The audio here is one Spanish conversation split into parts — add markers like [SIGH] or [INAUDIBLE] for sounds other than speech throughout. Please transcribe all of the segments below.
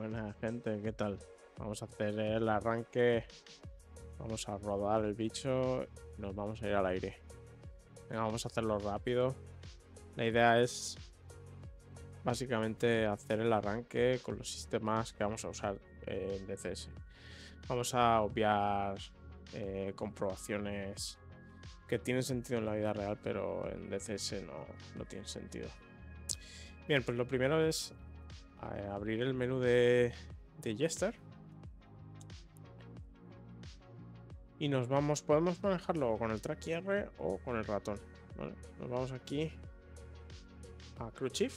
Buena gente, ¿qué tal? Vamos a hacer el arranque. Vamos a rodar el bicho. Nos vamos a ir al aire. Venga, vamos a hacerlo rápido. La idea es básicamente hacer el arranque con los sistemas que vamos a usar en DCS. Vamos a obviar eh, comprobaciones que tienen sentido en la vida real, pero en DCS no, no tienen sentido. Bien, pues lo primero es abrir el menú de, de Jester. Y nos vamos, podemos manejarlo con el track R o con el ratón. Nos vamos aquí a Crew Chief,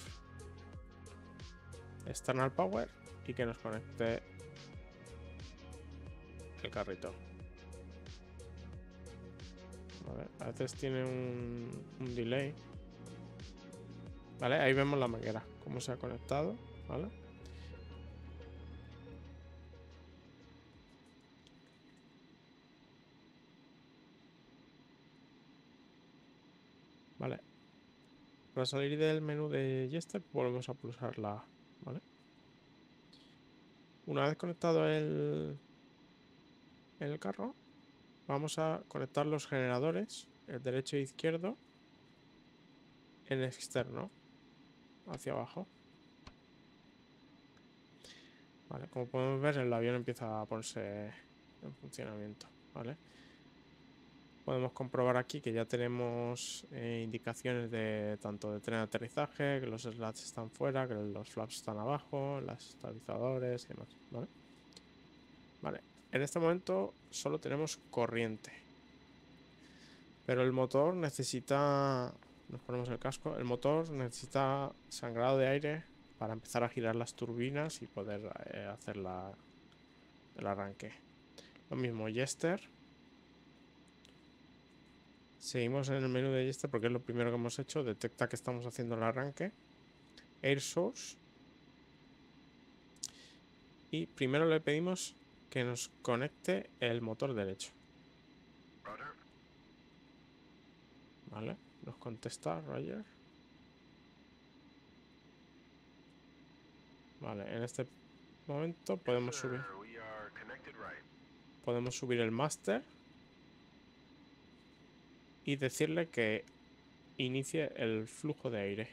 External Power y que nos conecte el carrito. a veces tiene un, un delay. Vale, ahí vemos la manguera, cómo se ha conectado. ¿Vale? Para salir del menú de Jester volvemos a pulsar la ¿vale? Una vez conectado el, el carro, vamos a conectar los generadores, el derecho e izquierdo, en externo, hacia abajo como podemos ver, el avión empieza a ponerse en funcionamiento, ¿vale? Podemos comprobar aquí que ya tenemos eh, indicaciones de tanto de tren de aterrizaje, que los slats están fuera, que los flaps están abajo, los estabilizadores y demás, ¿vale? Vale, en este momento solo tenemos corriente. Pero el motor necesita... Nos ponemos el casco. El motor necesita sangrado de aire para empezar a girar las turbinas y poder eh, hacer la, el arranque. Lo mismo, Jester. Seguimos en el menú de Jester porque es lo primero que hemos hecho. Detecta que estamos haciendo el arranque. Air Source. Y primero le pedimos que nos conecte el motor derecho. Vale, nos contesta Roger. Vale, en este momento podemos subir. Podemos subir el máster. Y decirle que inicie el flujo de aire.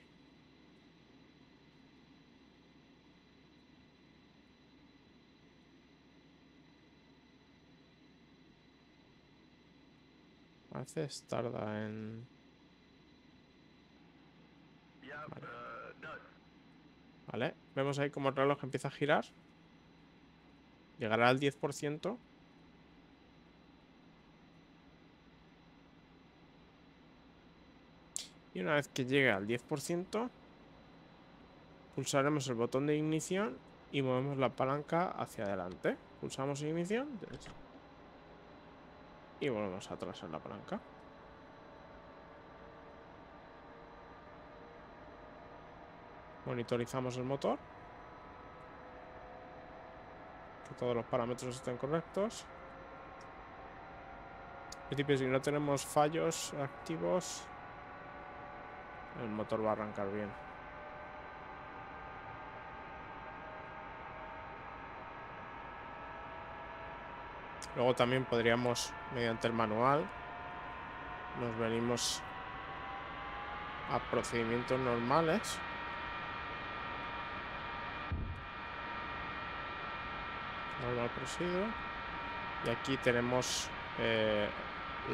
A veces tarda en... Vale, vemos ahí como el reloj empieza a girar. Llegará al 10%. Y una vez que llegue al 10%, pulsaremos el botón de ignición y movemos la palanca hacia adelante. Pulsamos ignición y volvemos atrás en la palanca. Monitorizamos el motor. Que todos los parámetros estén correctos. En principio, si no tenemos fallos activos, el motor va a arrancar bien. Luego también podríamos, mediante el manual, nos venimos a procedimientos normales. Y aquí tenemos eh,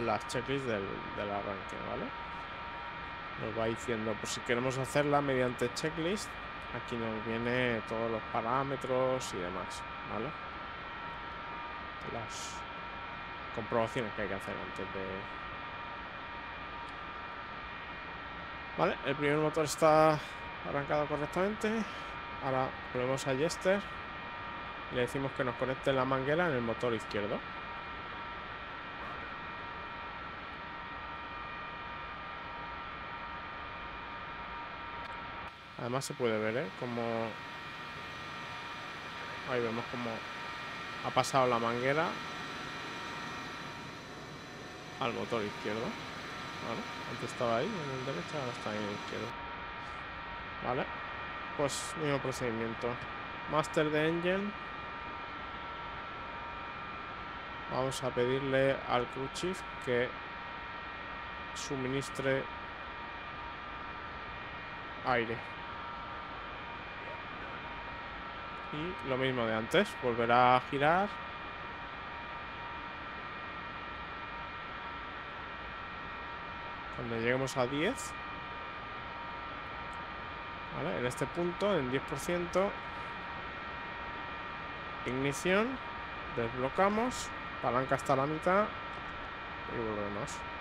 las checklists del, arranque, ¿vale? Nos va diciendo, por si queremos hacerla mediante checklist, aquí nos viene todos los parámetros y demás, ¿vale? Las comprobaciones que hay que hacer antes de... Vale, el primer motor está arrancado correctamente. Ahora volvemos a Jester. Le decimos que nos conecte la manguera en el motor izquierdo. Además se puede ver, ¿eh? Como... Ahí vemos como ha pasado la manguera al motor izquierdo. ¿Vale? Antes estaba ahí, en el derecho, ahora está ahí en el izquierdo. ¿Vale? Pues mismo procedimiento. Master de Engine. Vamos a pedirle al crew que suministre aire. Y lo mismo de antes, volverá a girar. Cuando lleguemos a 10. ¿Vale? En este punto, en 10%. Ignición. Desblocamos. Palanca hasta la mitad. Y volvemos.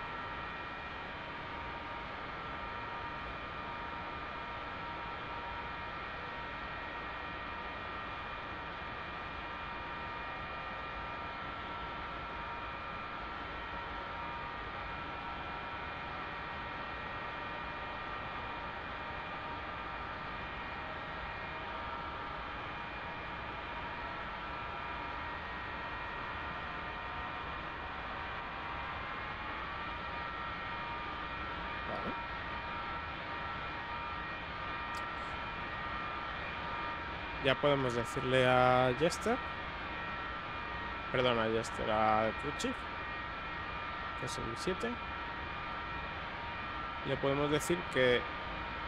Ya podemos decirle a Jester. Perdón, a Jester, a Puchi. Que es el 7. Le podemos decir que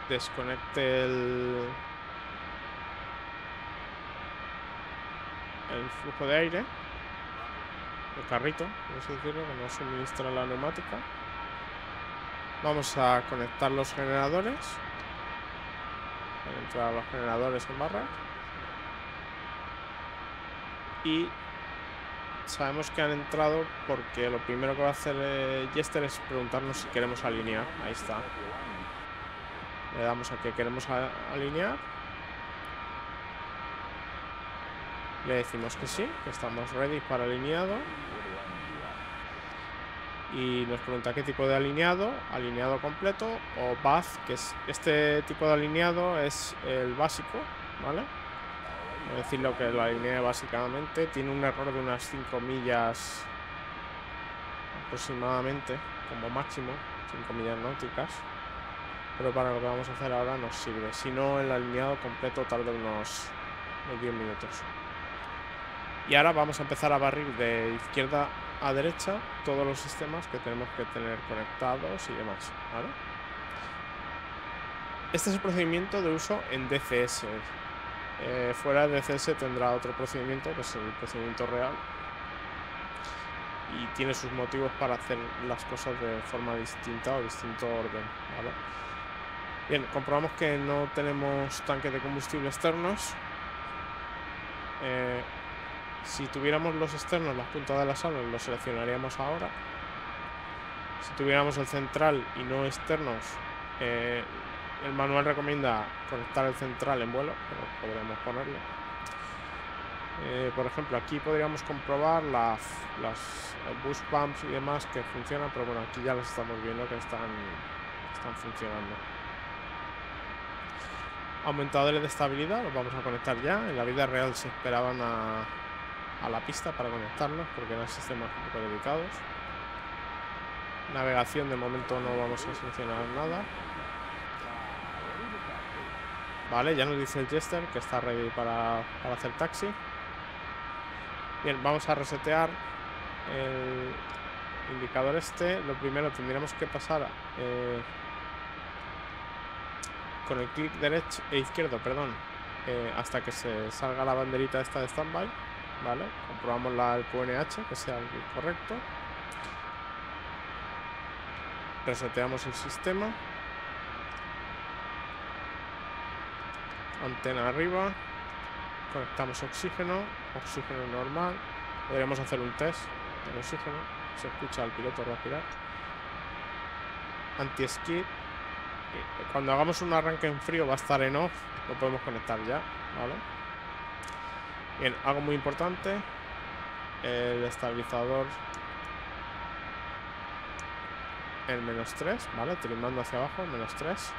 desconecte el... Flujo de aire. El carrito, vamos a decirlo, que nos suministra la neumática. Vamos a conectar los generadores. Entrar los generadores en barra y sabemos que han entrado porque lo primero que va a hacer eh, Jester es preguntarnos si queremos alinear. Ahí está. Le damos a que queremos alinear. Le decimos que sí, que estamos ready para alineado. Y nos pregunta qué tipo de alineado, alineado completo o bath, que es este tipo de alineado es el básico, ¿vale? Decirlo que lo alineé básicamente. Tiene un error de unas 5 millas aproximadamente, como máximo, 5 millas náuticas. Pero para lo que vamos a hacer ahora nos sirve. Si no, el alineado completo tarda unos, 10 minutos. Y ahora vamos a empezar a barrir de izquierda a derecha todos los sistemas que tenemos que tener conectados y demás. Este es el procedimiento de uso en DCS. Eh, fuera de CS tendrá otro procedimiento, que es el procedimiento real. Y tiene sus motivos para hacer las cosas de forma distinta o distinto orden. Bien, comprobamos que no tenemos tanques de combustible externos. Eh, si tuviéramos los externos, las puntas de las alas, los seleccionaríamos ahora. Si tuviéramos el central y no externos, eh, el manual recomienda conectar el central en vuelo, pero podríamos ponerlo. Eh, por ejemplo, aquí podríamos comprobar las, las boost pumps y demás que funcionan, pero bueno, aquí ya las estamos viendo que están, están funcionando. Aumentadores de estabilidad, los vamos a conectar ya. En la vida real se esperaban a, a la pista para conectarlos porque eran sistemas un poco dedicados. Navegación de momento no vamos a seleccionar nada. Vale, ya nos dice el Jester que está ready para, hacer taxi. Bien, vamos a resetear el indicador este. Lo primero tendríamos que pasar eh, con el clic derecho e izquierdo, perdón, eh, hasta que se salga la banderita esta de standby. Vale, comprobamos la, el QNH, que sea el correcto. Reseteamos el sistema. Antena arriba. Conectamos oxígeno oxígeno normal. Podríamos hacer un test de oxígeno. Se escucha al piloto respirar. Anti-skid cuando hagamos un arranque en frío va a estar en off. Lo podemos conectar ya vale bien algo muy importante. El estabilizador el menos 3 vale trimando hacia abajo menos 3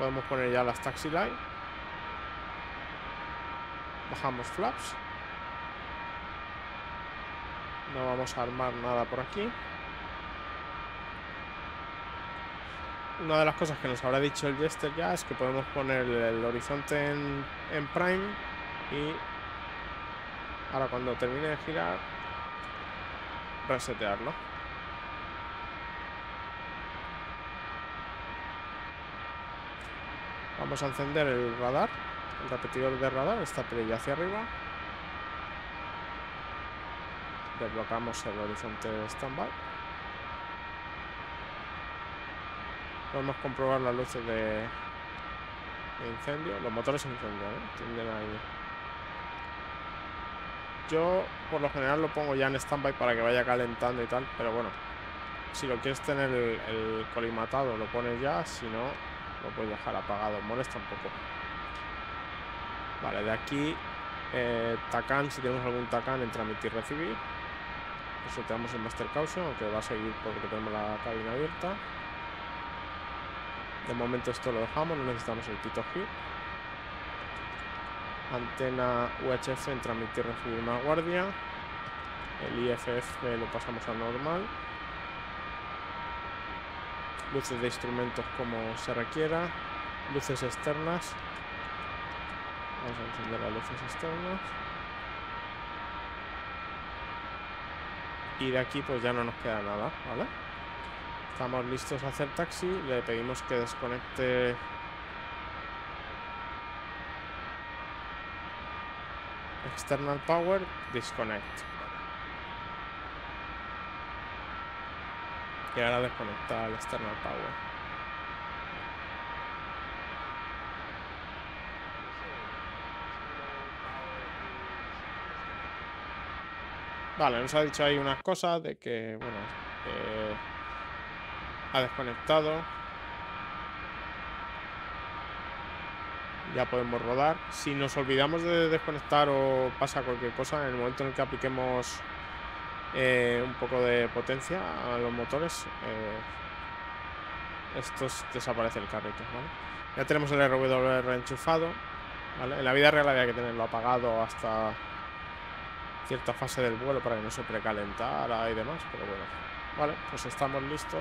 Podemos poner ya las taxi light. Bajamos flaps. No vamos a armar nada por aquí. una de las cosas que nos habrá dicho el Jester ya es que podemos poner el horizonte en, en Prime y ahora cuando termine de girar resetearlo. Vamos a encender el radar, el repetidor de radar, está perilla hacia arriba. Desbloqueamos el horizonte standby. Podemos comprobar las luces de, incendio. Los motores incendian, ¿eh? Tienden ahí. Yo, por lo general, lo pongo ya en standby para que vaya calentando y tal. Pero bueno, si lo quieres tener el, colimatado, lo pones ya. Si no, lo puedes dejar apagado. Molesta un poco. Vale, de aquí, eh, Tacan, si tenemos algún Tacan en transmitir recibir. Eso tenemos el Master Caution, aunque va a seguir porque tenemos la cabina abierta. De momento esto lo dejamos, no necesitamos el pito hit. Antena UHF en transmitir recibir una guardia. El IFF lo pasamos a normal. Luces de instrumentos como se requiera. Luces externas. Vamos a encender las luces externas. Y de aquí pues ya no nos queda nada, ¿vale? Estamos listos a hacer taxi. Le pedimos que desconecte External Power, Disconnect. Y ahora desconecta el External Power. Vale, nos ha dicho ahí unas cosas de que, bueno, ha desconectado. Ya podemos rodar. Si nos olvidamos de desconectar o pasa cualquier cosa, en el momento en que apliquemos eh, un poco de potencia a los motores, eh, estos desaparece el carrito. Ya tenemos el RWR enchufado. En la vida real había que tenerlo apagado hasta cierta fase del vuelo para que no se precalentara y demás, pero bueno. Vale, pues estamos listos.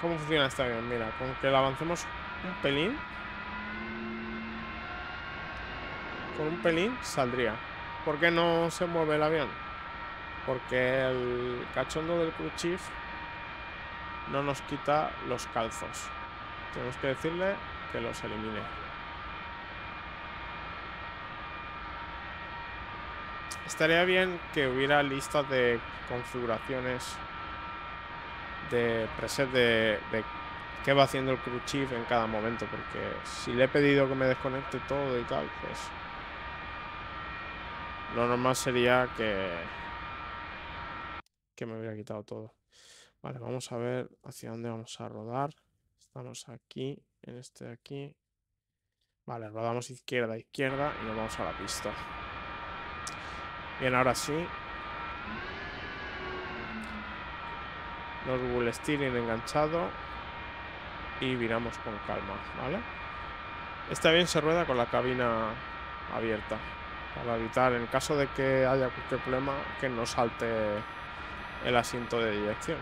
¿Cómo funciona este avión? Mira, con que lo avancemos un pelín. Con un pelín saldría. ¿Por qué no se mueve el avión? Porque el cachondo del crew chief no nos quita los calzos. Tenemos que decirle que los elimine. Estaría bien que hubiera listas de configuraciones de preset de, qué va haciendo el crew chief en cada momento, porque si le he pedido que me desconecte todo y tal, pues lo normal sería que que me hubiera quitado todo. Vale, vamos a ver hacia dónde vamos a rodar. Estamos aquí, en este de aquí. Vale, rodamos izquierda, izquierda y nos vamos a la pista. Bien, ahora sí, Los Google Steering enganchado. Y viramos con calma, ¿vale? Este avión se rueda con la cabina abierta. Para evitar, en caso de que haya cualquier problema, que no salte el asiento de dirección.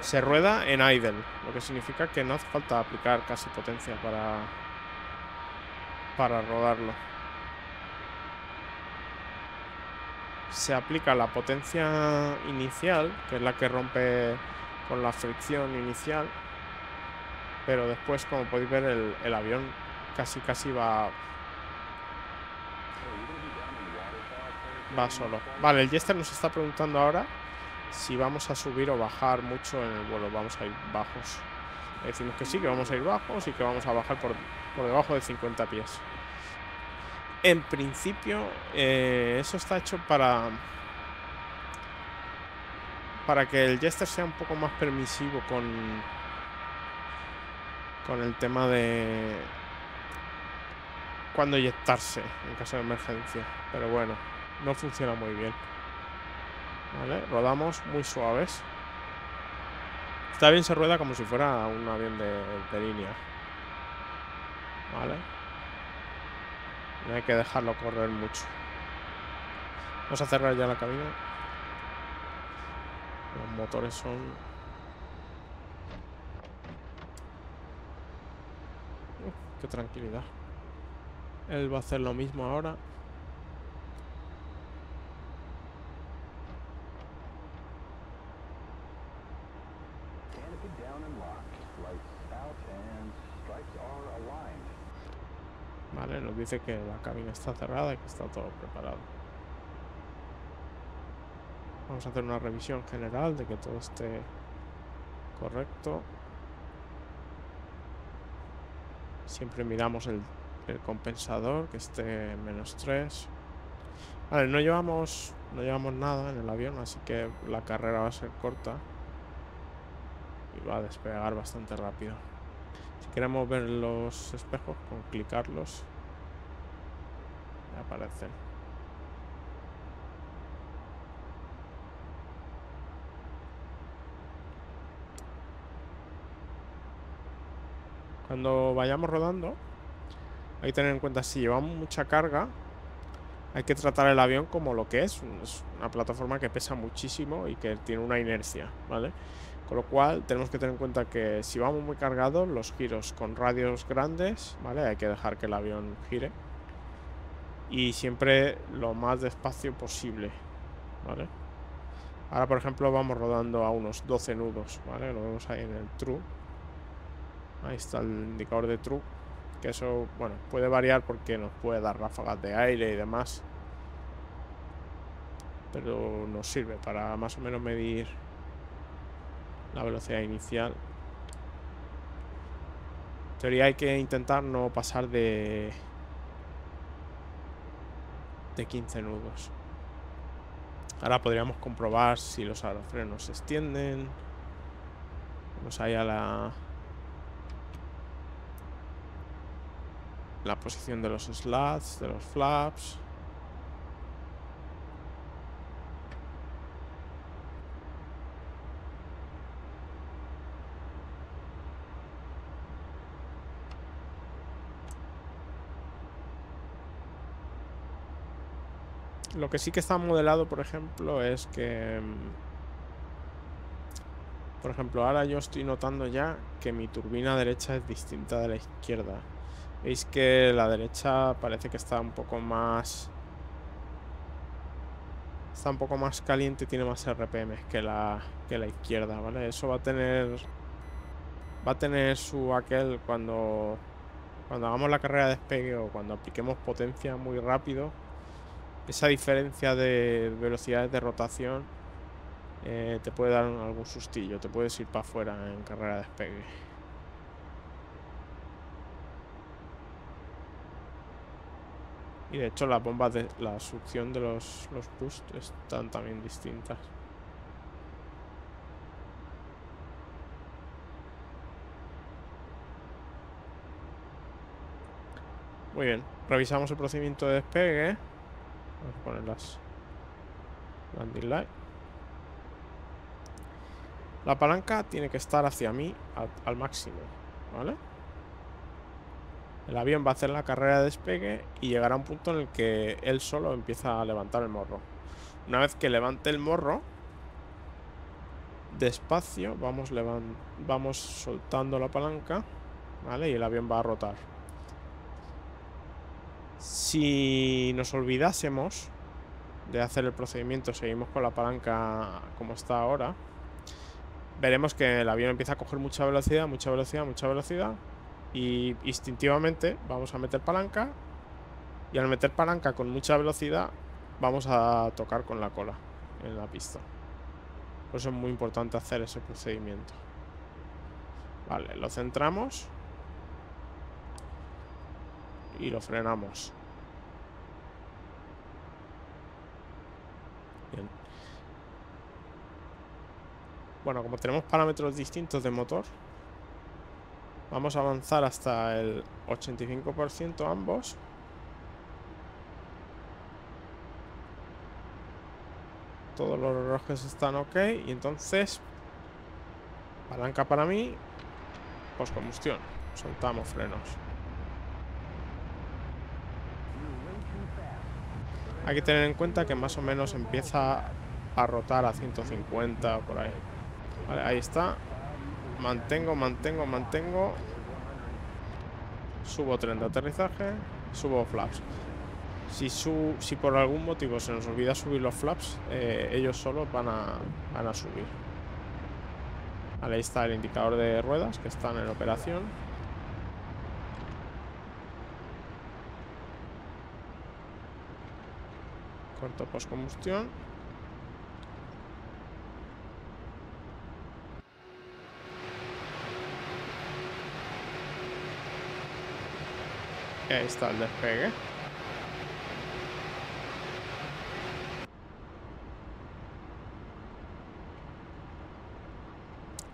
Se rueda en idle, lo que significa que no hace falta aplicar casi potencia para, para rodarlo. se aplica la potencia inicial, que es la que rompe con la fricción inicial, pero después, como podéis ver, el, avión casi casi va va solo. Vale, el Jester nos está preguntando ahora si vamos a subir o bajar mucho en el vuelo. Vamos a ir bajos. decimos que sí, que vamos a ir bajos y que vamos a bajar por, por debajo de 50 pies. En principio, eh, eso está hecho para para que el Jester sea un poco más permisivo con con el tema de cuando inyectarse en caso de emergencia. Pero bueno, no funciona muy bien. Vale, rodamos muy suaves. Está bien, se rueda como si fuera un avión de, línea. Vale. No hay que dejarlo correr mucho. Vamos a cerrar ya la cabina. Los motores son... qué tranquilidad. Él va a hacer lo mismo ahora. Vale, nos dice que la cabina está cerrada y que está todo preparado. Vamos a hacer una revisión general de que todo esté correcto. Siempre miramos el, compensador, que esté en menos 3. Vale, no llevamos, no llevamos nada en el avión, así que la carrera va a ser corta. Y va a despegar bastante rápido. Si queremos ver los espejos, con clicarlos, aparecen. Cuando vayamos rodando, hay que tener en cuenta si llevamos mucha carga, hay que tratar el avión como lo que es, es una plataforma que pesa muchísimo y que tiene una inercia, ¿vale? Con lo cual tenemos que tener en cuenta que si vamos muy cargados, los giros con radios grandes, ¿vale? Hay que dejar que el avión gire. Y siempre lo más despacio posible, ¿vale? Ahora, por ejemplo, vamos rodando a unos 12 nudos, ¿vale? Lo vemos ahí en el true. Ahí está el indicador de true. Que eso, bueno, puede variar porque nos puede dar ráfagas de aire y demás. Pero nos sirve para más o menos medir la velocidad inicial. En teoría hay que intentar no pasar de de 15 nudos. Ahora podríamos comprobar si los aerofrenos se extienden. Vamos ahí a la la posición de los slats, de los flaps. Lo que sí que está modelado, por ejemplo, es que... Mm, por ejemplo, ahora yo estoy notando ya que mi turbina derecha es distinta de la izquierda. Veis que la derecha parece que está un poco más... Está un poco más caliente y tiene más RPM que la, que la izquierda, ¿vale? Eso va a tener... Va a tener su aquel cuando... Cuando hagamos la carrera de despegue o cuando apliquemos potencia muy rápido. Esa diferencia de velocidades de rotación eh, te puede dar algún sustillo. Te puedes ir para afuera en carrera de despegue. Y de hecho las bombas de la succión de los, los boosts están también distintas. Muy bien, revisamos el procedimiento de despegue. Vamos a poner las landing light. La palanca tiene que estar hacia mí al, máximo, ¿vale? El avión va a hacer la carrera de despegue y llegará a un punto en el que él solo empieza a levantar el morro. Una vez que levante el morro, despacio vamos, vamos soltando la palanca, ¿vale? Y el avión va a rotar. Si nos olvidásemos de hacer el procedimiento, seguimos con la palanca como está ahora, veremos que el avión empieza a coger mucha velocidad, mucha velocidad, mucha velocidad y instintivamente vamos a meter palanca. Y al meter palanca con mucha velocidad, vamos a tocar con la cola en la pista. Por eso es muy importante hacer ese procedimiento. Vale, lo centramos. Y lo frenamos. Bien. Bueno, como tenemos parámetros distintos de motor, Vamos a avanzar hasta el 85% ambos. Todos los relojes están ok. Y entonces, palanca para mí, postcombustión. Soltamos frenos. Hay que tener en cuenta que más o menos empieza a rotar a 150 por ahí. Ahí está. Mantengo, mantengo, mantengo. Subo tren de aterrizaje. Subo flaps. Si, su, si por algún motivo se nos olvida subir los flaps, eh, ellos solo van a, van a subir. Ahí está el indicador de ruedas que están en operación. Corto postcombustión. Ahí está el despegue.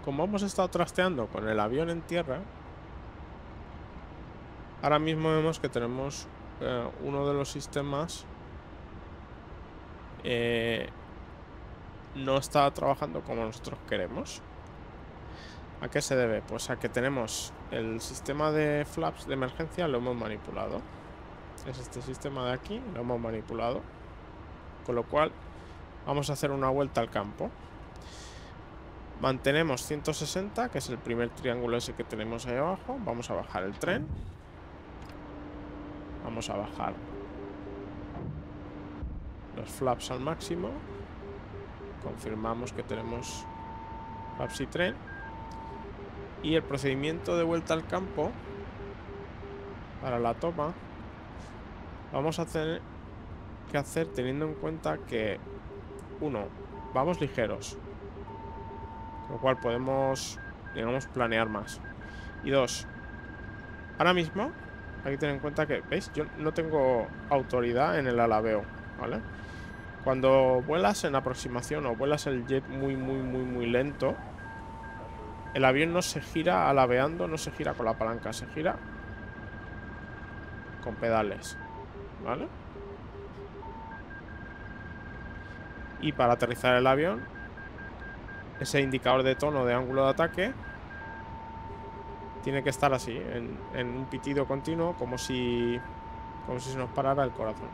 Como hemos estado trasteando con el avión en tierra, ahora mismo vemos que tenemos eh, uno de los sistemas eh, no está trabajando como nosotros queremos. ¿A qué se debe? Pues a que tenemos el sistema de flaps de emergencia lo hemos manipulado. Es este sistema de aquí, lo hemos manipulado. Con lo cual vamos a hacer una vuelta al campo. Mantenemos 160, que es el primer triángulo ese que tenemos ahí abajo. Vamos a bajar el tren. Vamos a bajar los flaps al máximo. Confirmamos que tenemos flaps y tren. Y el procedimiento de vuelta al campo para la toma vamos a tener que hacer teniendo en cuenta que uno, vamos ligeros, con lo cual podemos, planear más. Y dos, ahora mismo hay que tener en cuenta que, ¿veis? Yo no tengo autoridad en el alabeo, ¿vale? Cuando vuelas en aproximación o vuelas el jet muy, muy, muy, muy lento, el avión no se gira alabeando, no se gira con la palanca, se gira con pedales. ¿Vale? Y para aterrizar el avión, ese indicador de tono de ángulo de ataque tiene que estar así, en, un pitido continuo, como si, como si se nos parara el corazón.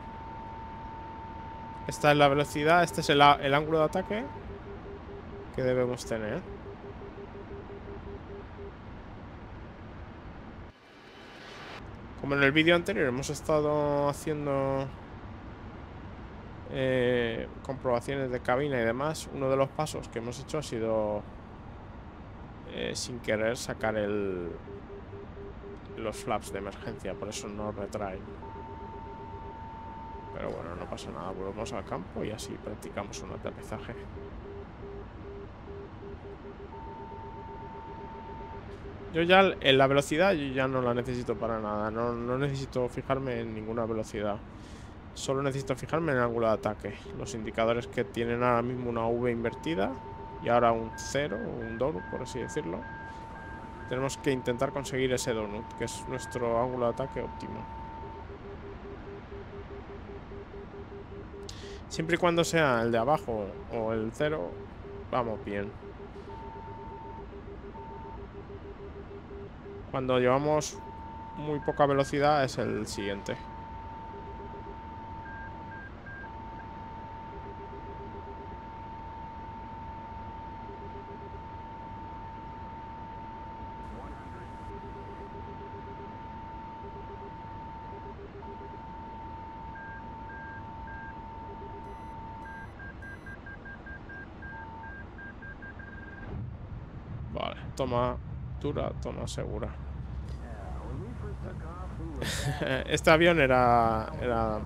Esta es la velocidad, este es el ángulo de ataque que debemos tener. Como en el vídeo anterior hemos estado haciendo eh, comprobaciones de cabina y demás, uno de los pasos que hemos hecho ha sido eh, sin querer sacar el, los flaps de emergencia, por eso no retrae. Pero bueno, no pasa nada, volvemos al campo y así practicamos un aterrizaje. Yo ya en la velocidad ya no la necesito para nada. No, necesito fijarme en ninguna velocidad. Solo necesito fijarme en el ángulo de ataque. Los indicadores que tienen ahora mismo una V invertida y ahora un 0, un donut, por así decirlo. Tenemos que intentar conseguir ese donut, que es nuestro ángulo de ataque óptimo. Siempre y cuando sea el de abajo o el 0, vamos bien. Cuando llevamos muy poca velocidad es el siguiente. Vale, toma dura, toma segura. [LAUGHS] este avión era, era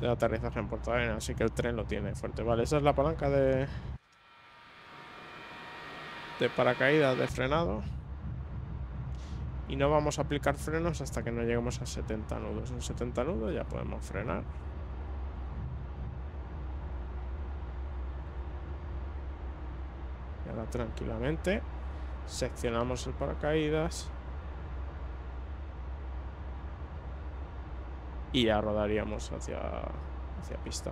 de aterrizaje en Arena, así que el tren lo tiene fuerte. Vale, esa es la palanca de de paracaídas de frenado. Y no vamos a aplicar frenos hasta que no lleguemos a 70 nudos. En 70 nudos ya podemos frenar. Ahora tranquilamente seccionamos el paracaídas. y ya rodaríamos hacia, hacia pista.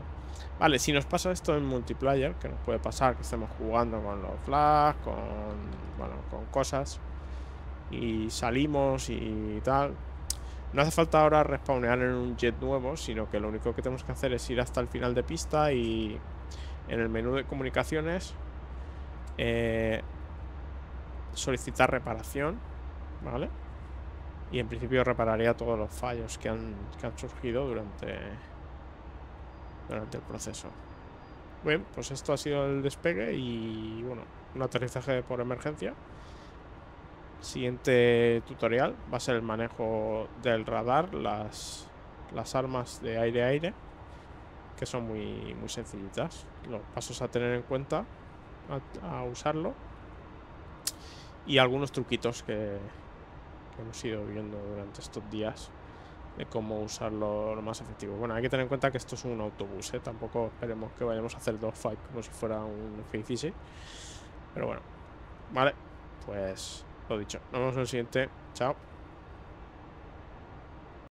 Vale, si nos pasa esto en multiplayer, que nos puede pasar que estemos jugando con los flags, con, bueno, con cosas, y salimos y tal, No hace falta ahora respawnear en un jet nuevo, sino que lo único que tenemos que hacer es ir hasta el final de pista y en el menú de comunicaciones eh, solicitar reparación, ¿vale? Y en principio repararía todos los fallos que han, surgido durante, durante el proceso. Bien, pues esto ha sido el despegue y bueno, un aterrizaje por emergencia. Siguiente tutorial va a ser el manejo del radar, las, las armas de aire-aire, que son muy, muy sencillitas. Los pasos a tener en cuenta a, usarlo. Y algunos truquitos que, hemos ido viendo durante estos días de cómo usarlo lo más efectivo. Bueno, hay que tener en cuenta que esto es un autobús, ¿eh? tampoco esperemos que vayamos a hacer fight como si fuera un F-16. Pero bueno, vale, pues lo dicho. Nos vemos en el siguiente. Chao.